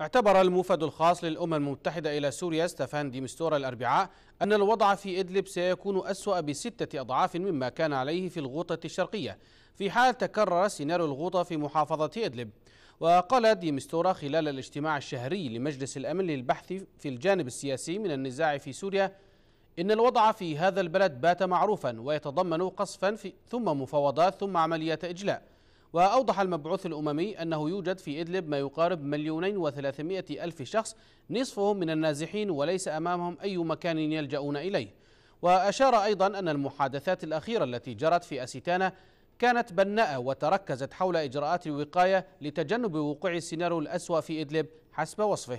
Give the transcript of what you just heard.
اعتبر الموفد الخاص للأمم المتحدة إلى سوريا ستefan دي مستورا الأربعاء أن الوضع في إدلب سيكون أسوأ بستة أضعاف مما كان عليه في الغوطة الشرقية. في حال تكرر سيناريو الغوطة في محافظة إدلب. وقال دي مستورا خلال الاجتماع الشهري لمجلس الأمن للبحث في الجانب السياسي من النزاع في سوريا إن الوضع في هذا البلد بات معروفا ويتضمن قصفا ثم مفاوضات ثم عمليات إجلاء. وأوضح المبعوث الأممي أنه يوجد في إدلب ما يقارب مليونين وثلاثمائة ألف شخص نصفهم من النازحين وليس أمامهم أي مكان يلجؤون إليه. وأشار أيضا أن المحادثات الأخيرة التي جرت في أسيتانا كانت بناءة وتركزت حول إجراءات الوقاية لتجنب وقوع السيناريو الأسوأ في إدلب حسب وصفه.